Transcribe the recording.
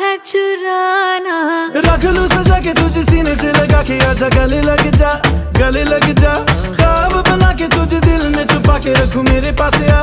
है चुराना। रख लू सजा के तुझे सीने से लगा के आजा गले लग जा, गले लग जा। ख्वाब बना के तुझे दिल में छुपा के रखू मेरे पास आ